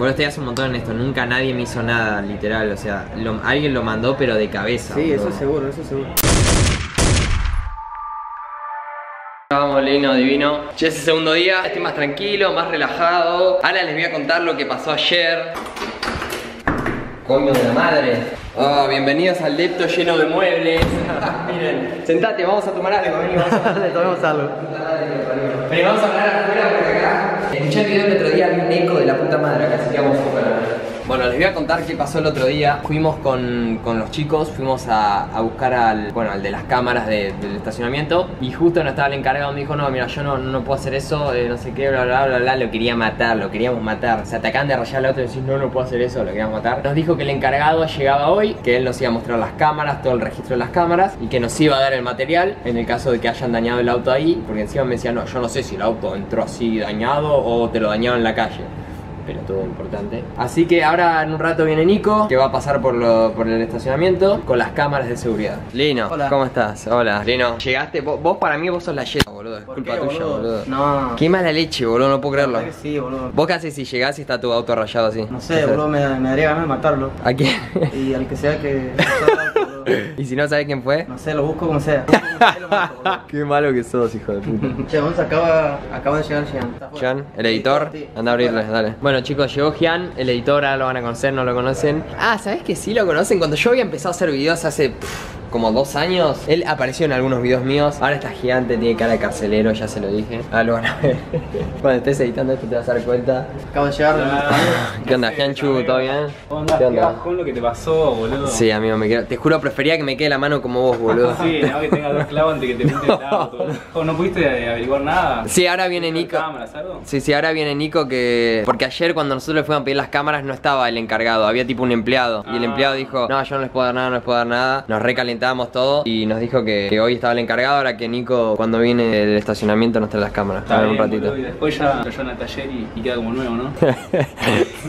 Vos estoy hace un montón en esto, nunca nadie me hizo nada, literal. O sea, lo- alguien lo mandó, pero de cabeza. Sí, eso boludo. seguro, eso seguro. Vamos, Lino, divino. Ya es el segundo día, estoy más tranquilo, más relajado. Ahora les voy a contar lo que pasó ayer. Coño de la madre. Oh, bienvenidos al lepto lleno de muebles. Miren, sentate, vamos a tomar algo. Vení, vamos a tomemos algo. Vení, vamos a hablar afuera. Escuché el video el otro día, había un eco de la puta madre acá, así que vamos a Bueno, les voy a contar qué pasó el otro día. Fuimos con, con los chicos, fuimos a, a buscar al, bueno, al de las cámaras de- del estacionamiento y justo no estaba el encargado, me dijo, no, mira, yo no, no puedo hacer eso, eh, no sé qué, bla, bla, bla, bla, lo quería matar, lo queríamos matar. Se atacan de rayar al otro y decís, no, no puedo hacer eso, lo queríamos matar. Nos dijo que el encargado llegaba hoy, que él nos iba a mostrar las cámaras, todo el registro de las cámaras y que nos iba a dar el material en el caso de que hayan dañado el auto ahí, porque encima me decía, no, yo no sé si el auto entró así dañado o te lo dañaron en la calle pero todo importante. Así que ahora en un rato viene Nico, que va a pasar por, lo- por el estacionamiento con las cámaras de seguridad. Lino, Hola. ¿cómo estás? Hola. Lino, llegaste, vos, vos para mí vos sos la yeta, boludo, es ¿Por culpa qué, tuya, boludo. No. Qué mala leche, boludo, no puedo creerlo. Que Sí, boludo. ¿Vos qué haces si llegás y está tu auto rayado así? No sé, boludo, me, me daría ganas de matarlo. ¿A quién? Y al que sea que. boludo. ¿Y si no sabes quién fue? No sé, lo busco como sea. Lo mato. Qué malo que sos, hijo de puta. Che, vamos, acaba, acaba de llegar afuera. Gian, el editor, Sí. anda a abrirle, dale. Bueno chicos, llegó Gian, el editor, ahora lo van a conocer, no lo conocen. Ah, ¿sabes que sí lo conocen? Cuando yo había empezado a hacer videos hace pff, como dos años, él apareció en algunos videos míos. Ahora está gigante, tiene cara de carcelero, ya se lo dije. Ah, lo van a ver. Cuando estés editando esto te vas a dar cuenta. Acaba de llegar. ¿Qué onda, Gianchu? ¿Todo bien? Onda, ¿Qué qué onda? bajón lo que te pasó, boludo. Sí, amigo, me quedo. Te juro, prefería que me quede la mano como vos, boludo. Sí, no, que tengas dos clavos antes que te pinten el auto. boludo. ¿O ¿No pudiste averiguar nada? Sí, ahora viene Nico. cámaras, algo? Sí, sí, ahora viene Nico que... Porque ayer cuando nosotros le fuimos a pedir las cámaras no estaba el encargado, había tipo un empleado. Y el Ah. empleado dijo, no, yo no les puedo dar nada, no les puedo dar nada. Nos recalentamos todo y nos dijo que, que hoy estaba el encargado, ahora que Nico cuando viene del estacionamiento nos trae las cámaras. Está a ver un ratito. boludo, y después ya lo llevan al taller y, y queda como nuevo, ¿no?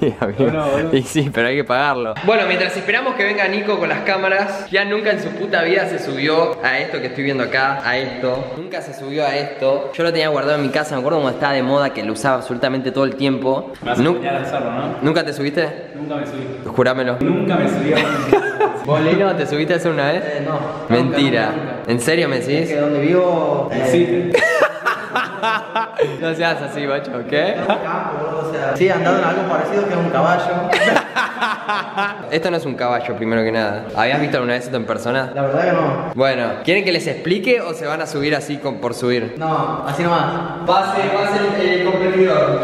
sí, amigo. No, boludo. Y sí, pero hay que pagarlo. Bueno, mientras esperamos que venga Nico con las cámaras, ya nunca en su puta vida se subió a esto que estoy viendo acá, a esto. Nunca se subió a esto. Yo lo tenía guardado en mi casa, me acuerdo cuando estaba de moda que lo usaba absolutamente todo el tiempo. Me vas a Nu- enseñar a hacerlo, ¿no? ¿Nunca te subiste? Nunca me subí. Jurámelo. Nunca me subí a ¿Vos, Lino, te subiste eso una vez? Eh, no. Mentira. Nunca, nunca. ¿En serio me Es decís? que donde vivo. eh, Sí. no seas así, bacho, ¿qué? campo, boludo, o sea, sí, andando en algo parecido que es un caballo. Esto no es un caballo, primero que nada. ¿Habías visto alguna vez esto en persona? La verdad que no. Bueno, ¿quieren que les explique o se van a subir así con- por subir? No, así nomás. Pase, pase el, competidor,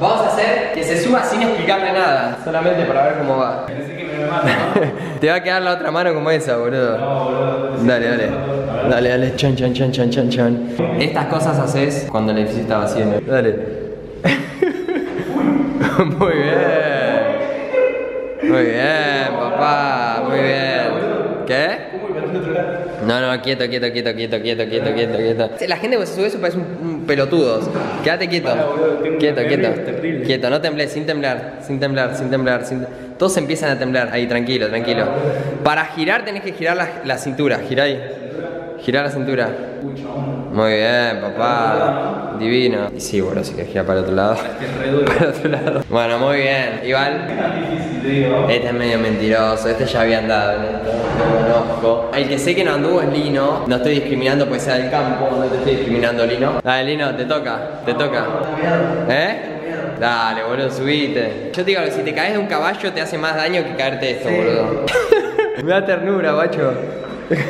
Vamos a hacer que se suba sin explicarle nada, solamente para ver cómo va. Pensé que me mata, ¿no? Te va a quedar la otra mano como esa, boludo. No, boludo. Dale, dale. Dale, dale. Chan, chan, chan, chan, chan, chan. Estas cosas haces cuando el edificio está vacío. Dale. Muy bien. Muy bien, papá. Muy bien. No, no, quieto, quieto, quieto, quieto, quieto, quieto, quieto, quieto. La gente que se sube eso parece un, un pelotudo. Quédate quieto. Boludo, Quieto, quieto. Quieto, no tembles, sin temblar, sin temblar, sin temblar. Sin... Todos empiezan a temblar. Ahí, tranquilo, tranquilo. Para girar tenés que girar la, la cintura. Gira ahí. Girar la cintura. Muy bien, papá. Divino. Y sí, bueno, sí que gira para el otro lado. Para el otro lado. Bueno, muy bien. Digo. Este es medio mentiroso, este ya había andado en esto, lo conozco. El que sé que no anduvo es Lino, no estoy discriminando pues sea del campo, no te estoy discriminando Lino. Dale Lino, te toca, te toca. ¿Eh? Dale, boludo, subite. Yo te digo si te caes de un caballo te hace más daño que caerte esto, boludo. Me da ternura, bacho.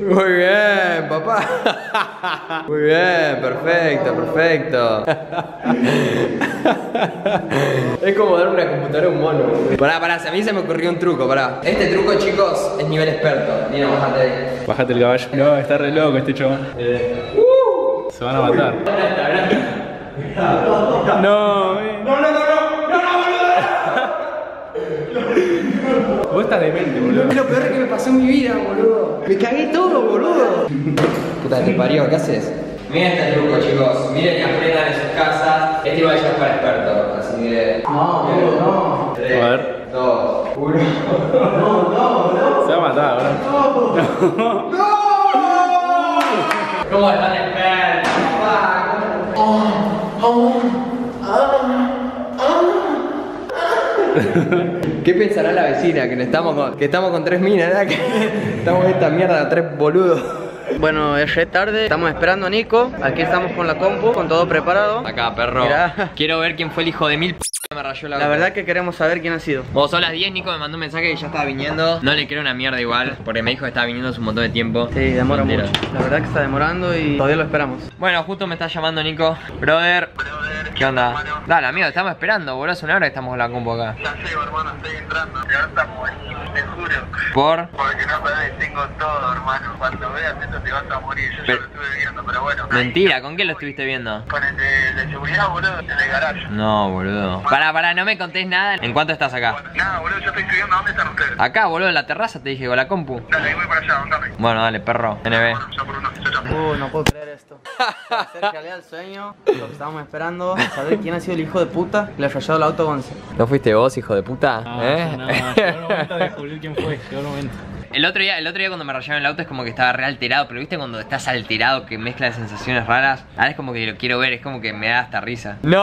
Muy bien, papá. Muy bien, perfecto, perfecto. Es como dar una computadora a un mono. Pará, pará, a mí se me ocurrió un truco, pará. Este truco, chicos, es nivel experto. Mira, bájate ahí. Bájate el caballo. No, está re loco este chabón. Se van a matar. Eh. No, no, no, no, boludo. Vos estás demente, boludo. Es lo peor que me pasó en mi vida, boludo. Me cagué todo, boludo. Puta, te parió, ¿qué haces? Miren este truco, chicos. Miren y aprendan en sus casas. Este igual ya es para experto, así que. No, boludo, no. Tres, A ver. dos, uno. Se va a matar, boludo. ¿Cómo están expertos, papá? Oh, oh, ah, ah. ¿Qué pensará la vecina? Que, estamos, con, que estamos con tres minas, ¿verdad? Que estamos en esta mierda, tres boludos. Bueno, es re tarde, estamos esperando a Nico. Aquí estamos con la compu, con todo preparado. Acá, perro. Mirá. Quiero ver quién fue el hijo de mil p que me rayó la La verdad que queremos saber quién ha sido. Como son las 10, Nico me mandó un mensaje que ya estaba viniendo. No le creo una mierda igual, porque me dijo que estaba viniendo hace un montón de tiempo. Sí, demora Mentira. mucho. La verdad que está demorando y todavía lo esperamos. Bueno, justo me está llamando Nico. Brother. ¿Qué onda? Dale, amigo, estamos esperando, boludo. Hace una hora que estamos con la compu acá. Ya sé, hermano, estoy entrando. Ya estamos ahí, te juro. ¿Por? Porque no sabes, tengo todo, hermano. Cuando veas esto te vas a morir. Yo Pero- lo estuve viendo, pero bueno. Mentira, ¿con qué lo estuviste viendo? Con el de, de seguridad, boludo, el de garaje. No, boludo. Para, para, no me contés nada. ¿En cuánto estás acá? Nada, boludo, yo estoy estudiando. ¿Dónde están ustedes? Acá, boludo, en la terraza te dije con la compu. Dale, voy para allá, andame. Bueno, dale, perro. NB. Bueno, Uh, no puedo creer esto. Realidad el sueño, lo que estábamos esperando, saber quién ha sido el hijo de puta que le ha rayado el auto a Gonce. ¿No fuiste vos, hijo de puta? No, ¿Eh? no, llegó el momento de descubrir quién fue, llegó el momento. El otro día, el otro día cuando me rayaron el auto es como que estaba re alterado, pero viste cuando estás alterado que mezcla de sensaciones raras, ahora es como que lo quiero ver, es como que me da hasta risa. No,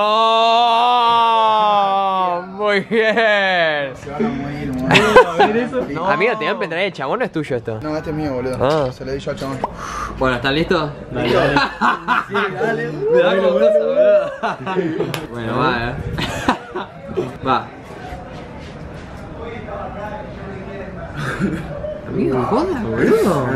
muy bien. Se van a morir, boludo. Amigo, te voy a el chabón, no es tuyo esto. No, este es mío, boludo. Ah. Se lo di yo al chabón. Bueno, ¿están listos? Dale, dale. dale. Me da como cosa, boludo. Bueno, va, eh. Va. Amigo, joda, boludo.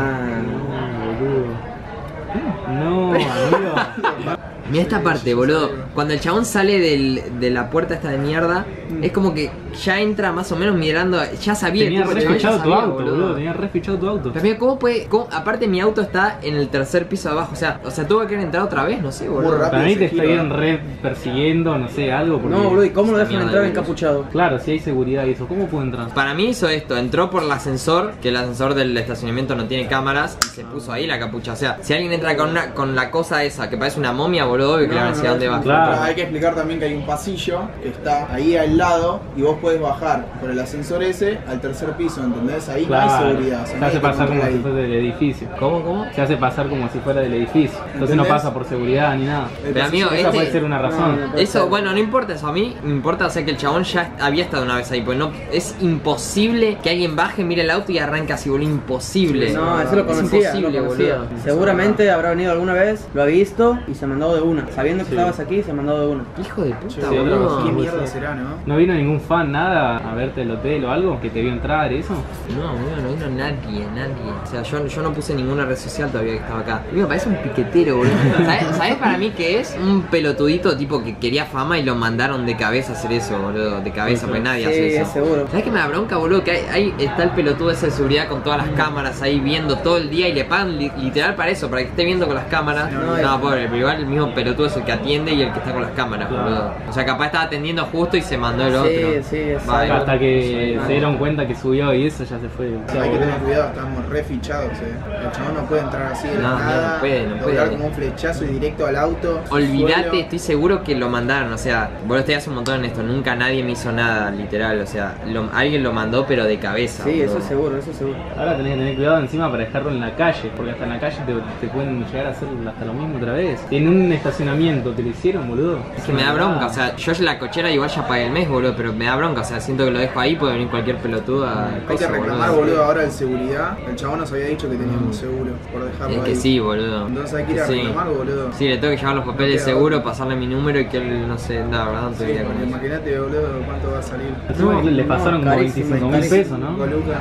No, amigo. Mira esta parte, boludo. Cuando el chabón sale del, de la puerta esta de mierda, es como que ya entra más o menos mirando. Ya sabía Tenía tipo, re el chabón ya fichado tu sabía, auto, boludo. Tenía re fichado tu auto. Pero mira, ¿cómo puede.? cómo- aparte, mi auto está en el tercer piso de abajo. O sea, o sea, tuvo que haber entrado otra vez, no sé, boludo. rápido. Para mí te estarían re persiguiendo, no sé, algo. Porque... No, boludo, ¿y cómo lo dejan entrar encapuchado? Claro, si hay seguridad y eso, ¿cómo puede entrar? Para mí hizo esto, entró por el ascensor, que el ascensor del estacionamiento no tiene cámaras, y se puso ahí la capucha. O sea, si alguien entra con una con la cosa esa que parece una momia, boludo, que No, decir no, a dónde no, va. Claro. Hay que explicar también que hay un pasillo que está ahí al lado y vos podés bajar por el ascensor ese al tercer piso, ¿entendés? Ahí no hay Claro. seguridad. o sea, Se hace pasar como si fuera del edificio. ¿Cómo, cómo? Se hace pasar como si fuera del edificio. Entonces no pasa por seguridad ni nada. Pero, amigo, Esa este- puede ser una razón. No, no. Puede Eso, ser. bueno, no importa eso. A mí me importa, o sea, que el chabón ya había estado una vez ahí. Pues no, es imposible que alguien baje, mire el auto y arranque así, boludo. Imposible. No, eso lo Es conocía, imposible, lo conocía. boludo. Seguramente habrá venido alguna vez, lo ha visto y se ha mandado de una. Sabiendo que Sí. estabas aquí, se ha mandado de una. Hijo de puta, Sí, boludo. ¿Qué no, mierda será, no? ¿No vino ningún fan, nada, a verte el hotel o algo? ¿Que te vio entrar y eso? No, amigo, no vino nadie, nadie. O sea, yo, yo no puse ninguna red social todavía que estaba acá. Amigo, parece un piquetero, boludo. ¿Sabes, ¿Sabes para mí qué es? Un pelotudito tipo que quería fama y lo mandaron de cabeza a hacer eso, boludo. De cabeza, porque nadie Sí, hace eso. es seguro. ¿Sabes qué me da bronca, boludo? Que ahí, ahí está el pelotudo ese de seguridad con todas las cámaras ahí viendo todo el día y le pagan li- literal para eso, para que esté viendo con las cámaras. No, No, y- pobre, pero igual el mismo pelotudo es el que atiende y el que está con las cámaras, Claro. boludo. O sea, capaz estaba atendiendo justo y se mandó el Sí, otro. sí, exacto. Vale. Hasta que Sí, se dieron cuenta que subió y eso ya se fue. Hay que tener cuidado, estamos re fichados. Eh. El chabón no puede entrar así de No, nada, no puede, no puede. como un flechazo y directo al auto. Olvídate, estoy seguro que lo mandaron, o sea, vos estoy hace un montón en esto, nunca nadie me hizo nada, literal, o sea, lo- alguien lo mandó pero de cabeza. Sí, boludo. eso es seguro, eso es seguro. Ahora tenés que tener cuidado encima para dejarlo en la calle, porque hasta en la calle te, te pueden llegar a hacer hasta lo mismo otra vez. En un estacionamiento te lo hicieron, boludo. Es que me da bronca, o sea, yo la cochera igual ya pagué el mes, boludo, pero me da bronca, o sea, siento que lo dejo ahí, puede venir cualquier pelotudo a... Hay que cosa, reclamar, boludo, ahora de seguridad. El chabón nos había dicho que teníamos seguro por dejarlo Es que ahí. sí, boludo. Entonces hay que ir a Sí. reclamar, boludo. Sí, le tengo que llevar los papeles de seguro, pasarle mi número y que él, no sé, la verdad, no Sí, con imagínate, boludo, cuánto va a salir. No, le pasaron como carísimo, 25 mil pesos, ¿no? Cinco lucas.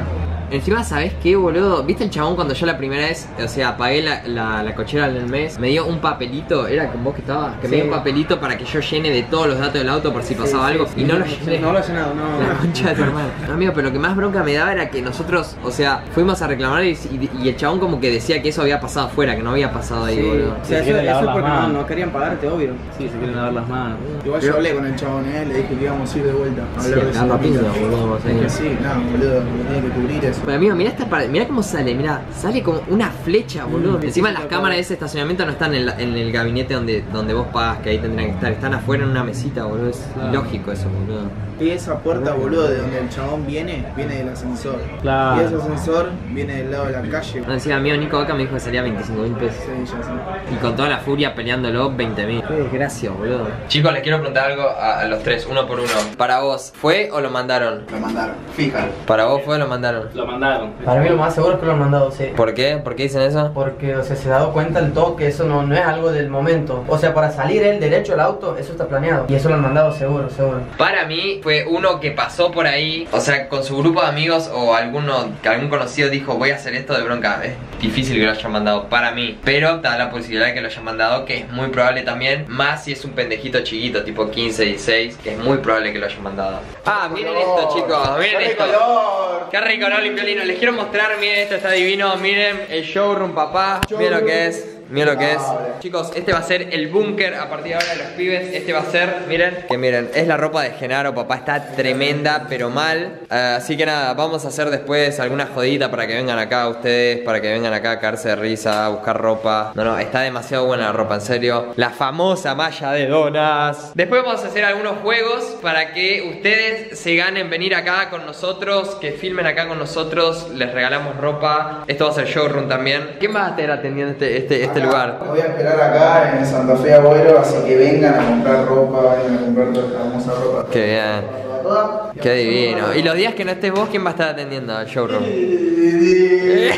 Encima, ¿sabés qué, boludo? ¿Viste el chabón cuando yo la primera vez, o sea, pagué la, la, la cochera del mes? Me dio un papelito, era con vos que estabas, que me dio un papelito para que yo llene de todos los datos del auto por si pasaba Sí, algo sí, y no lo llené. No lo he llenado, La no. concha de tu hermano. No, amigo, pero lo que más bronca me daba era que nosotros, o sea, fuimos a reclamar y, y- y el chabón como que decía que eso había pasado afuera, que no había pasado ahí, Sí, boludo. o sea, eso, eso es porque no, no querían pagarte, obvio. Sí, se quieren lavar las manos. Igual yo hablé con el chabón, eh, le dije que íbamos a ir de vuelta. a Sí, hablar de tema. boludo, sabés. sí, no, boludo, me tiene que cubrir eso. Pero amigo, mirá, esta parte, mirá cómo sale, mirá. Sale como una flecha, boludo. Encima las cámaras de ese estacionamiento no están en, la- en el gabinete donde, donde vos pagas, que ahí tendrían que estar. Están afuera en una mesita, boludo. Es ilógico eso, boludo. Y esa puerta, boludo, de donde el chabón viene, viene del ascensor. Claro. Y ese ascensor viene del lado de la calle. No, encima amigo Nico Vaca me dijo que salía 25 mil pesos. Sí, ya sé. Y con toda la furia peleándolo, 20 mil. Qué desgracia, boludo. Chicos, les quiero preguntar algo a, a los tres, uno por uno. Para vos, ¿fue o lo mandaron? Lo mandaron. Fija. Para vos fue o lo mandaron. Lo mandaron. Para mí lo más seguro es que lo han mandado, sí. ¿Por qué? ¿Por qué dicen eso? Porque, o sea, se ha dado cuenta el toque, eso no, no es algo del momento. O sea, para salir él derecho al auto, eso está planeado. Y eso lo han mandado seguro, seguro. Para mí fue uno que pasó por ahí, o sea, con su grupo de amigos o alguno que algún conocido dijo voy a hacer esto de bronca. Es difícil que lo hayan mandado para mí, pero da la posibilidad de que lo hayan mandado, que es muy probable también, más si es un pendejito chiquito, tipo 15, 16, que es muy probable que lo hayan mandado. Ah, miren esto, chicos, miren esto. Qué rico, ¿no, Limpiolino? Les quiero mostrar, miren, esto está divino, miren el showroom, papá, miren lo que es. Miren lo que es. Chicos, este va a ser el búnker a partir de ahora de los pibes. Este va a ser, miren, que miren, es la ropa de Genaro, papá, está tremenda, pero mal. Eh, así que nada, vamos a hacer después alguna jodita para que vengan acá ustedes, para que vengan acá a caerse de risa, a buscar ropa. No, no, está demasiado buena la ropa, en serio. La famosa malla de donas. Después vamos a hacer algunos juegos para que ustedes se ganen venir acá con nosotros, que filmen acá con nosotros, les regalamos ropa. Esto va a ser showroom también. ¿Quién va a estar atendiendo este, este, este lugar? Voy a esperar acá en Santa Fe Agüero, así que vengan a comprar ropa, vengan a comprar hermosa ropa. Qué bien. Qué divino. Y los días que no estés vos, ¿quién va a estar atendiendo al showroom?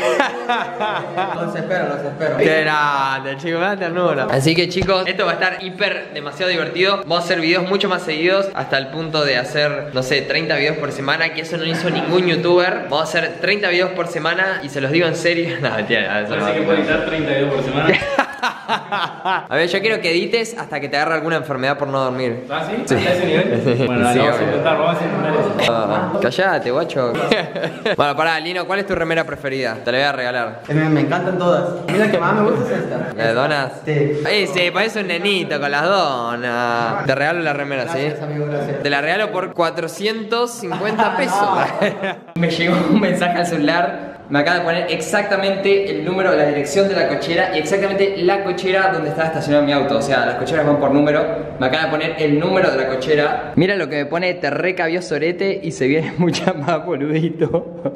Los espero, los espero. Qué grande, chicos, me da ternura. Así que chicos, esto va a estar hiper demasiado divertido. Vamos a hacer videos mucho más seguidos, hasta el punto de hacer, no sé, 30 videos por semana, que eso no hizo ningún youtuber. Vamos a hacer 30 videos por semana y se los digo en serio. No, va Parece que puede editar 30 videos por semana. A ver, yo quiero que edites hasta que te agarre alguna enfermedad por no dormir. ¿Ah, sí? Sí. ¿A ese nivel? Bueno, Sí, vamos a intentar, vamos a intentar eso. Ah, callate, guacho. bueno, pará, Lino, ¿cuál es tu remera preferida? Te la voy a regalar. Me, me encantan todas. A mí la que más me gusta es esta. ¿La de donas? Sí. Ay, sí, parece un nenito con las donas. Te regalo la remera, ¿sí? Gracias, amigo, gracias. Te la regalo por 450 pesos. Me llegó un mensaje al celular. Me acaba de poner exactamente el número, la dirección de la cochera y exactamente la cochera donde está estacionado mi auto. O sea, las cocheras van por número. Me acaba de poner el número de la cochera. Mira lo que me pone, te recabió sorete y se viene mucha más boludito.